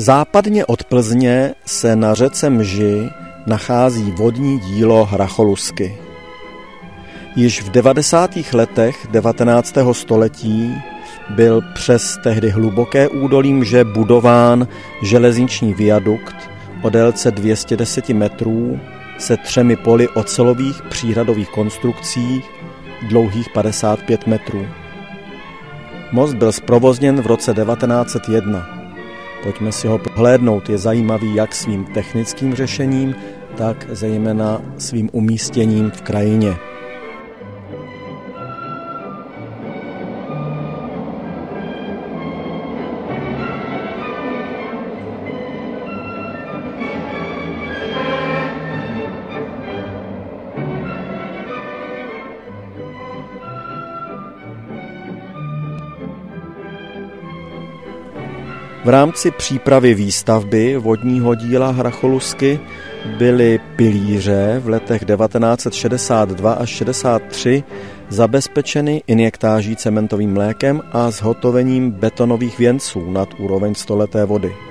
Západně od Plzně se na řece Mži nachází vodní dílo Hracholusky. Již v 90. letech 19. století byl přes tehdy hluboké údolí Mže budován železniční viadukt o délce 210 metrů se třemi poli ocelových příhradových konstrukcí dlouhých 55 metrů. Most byl zprovozněn v roce 1901. Pojďme si ho pohlédnout. Je zajímavý jak svým technickým řešením, tak zejména svým umístěním v krajině. V rámci přípravy výstavby vodního díla Hracholusky byly pilíře v letech 1962 až 63 zabezpečeny injektáží cementovým mlékem a zhotovením betonových věnců nad úroveň stoleté vody.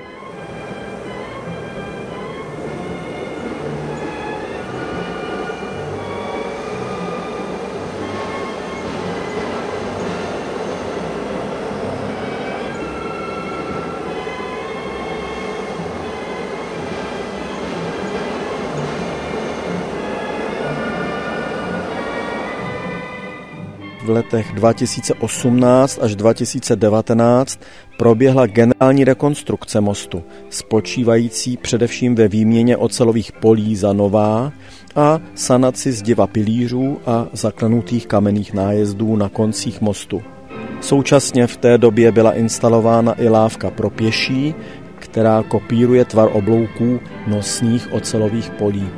V letech 2018 až 2019 proběhla generální rekonstrukce mostu, spočívající především ve výměně ocelových polí za nová a sanaci zdiva pilířů a zaklenutých kamenných nájezdů na koncích mostu. Současně v té době byla instalována i lávka pro pěší, která kopíruje tvar oblouků nosních ocelových polí.